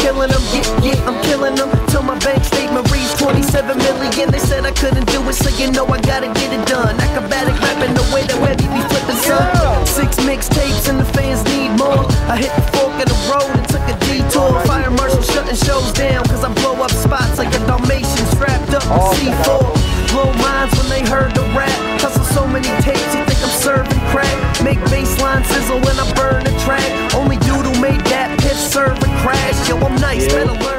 killing them. Yeah, yeah, I'm killing them. Till my bank statement reads 27 million. They said I couldn't do it, so you know I gotta get it done. Acrobatic rapping the way that Webby be flipping son. Six mixtapes and the fans need more. I hit the fork in the road and took a detour. Fire marshal shutting shows down, cause I blow up spots like a Dalmatian strapped up with C4. Blow minds when they heard the rap. Hustle so many tapes, you think I'm serving crack. Make baseline sizzle night. Yeah.